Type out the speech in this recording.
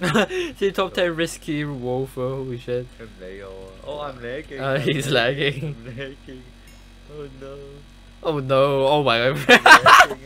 top 10 risky wolf, holy shit. Oh, I'm lagging. Uh, he's lagging. I'm lagging. Oh no. Oh no, oh my god.